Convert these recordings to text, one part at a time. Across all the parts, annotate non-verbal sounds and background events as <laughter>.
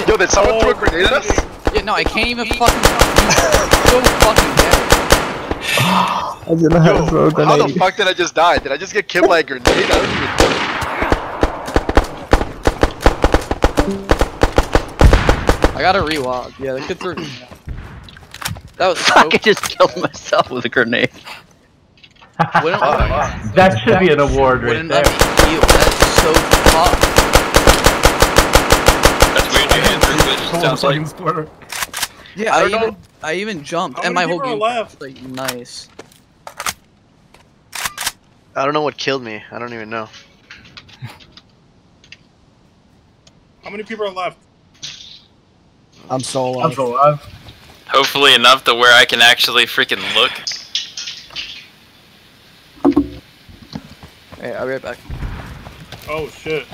shit. Yo, did someone Oh, throw a oh, grenade at us? Yeah, no, I can't even fucking. so fucking dead. I didn't know how to throw a Yo, how the fuck did I just die? Did I just get killed by a grenade? I don't even I gotta rewalk. Yeah, the kid threw. That was <laughs> so. Fuck, I just killed myself with a grenade. Wouldn't, That should be an award right there. let me heal. That's so hit through, but it Hold sounds like splitter. Yeah, I I, even know. I even jumped, and my many whole people game are left? was like nice. I don't know what killed me. I don't even know. How many people are left? I'm so I'm alive. so alive. hopefully enough to where I can actually freaking look. Hey, I'll be right back. Oh shit.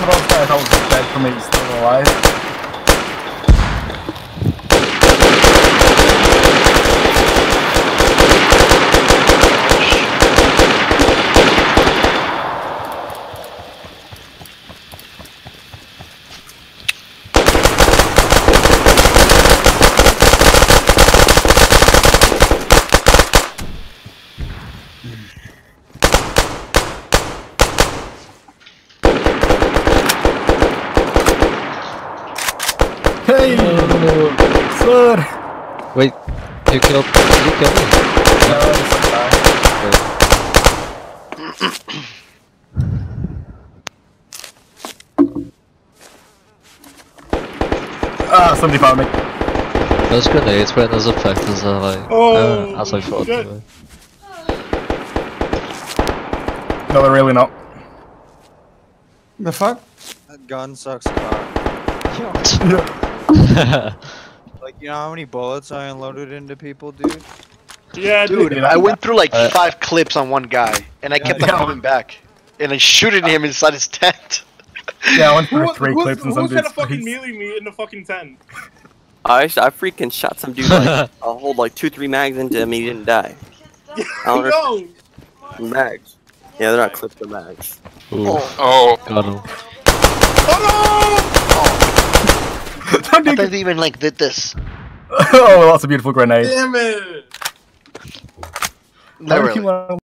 Of those guys I was dead for me is still alive. Hey! Sir! Wait, you killed. You killed me. No, it's a guy. Ah, somebody found me. Those grenades weren't as effective as I like. Oh, uh, as I thought. shit. they. No, they're really not. The fuck? That gun sucks cock. <laughs> Like, you know how many bullets I unloaded into people, dude? Yeah, Dude, dude. I went through like Uh, five clips on one guy, and I kept on Yeah. coming back. And I shooting him inside his tent. <laughs> Yeah, I went through who's, three clips and who's some gonna fucking face. melee me in the fucking tent? I, I freaking shot some dude like <laughs> I'll hold like two three mags into him he didn't die. I don't know. Mags. Yeah, they're not clips, they're mags. Ooh, Oh, got him. I didn't even like did this. <laughs> oh, lots of beautiful grenades. Damn it! Not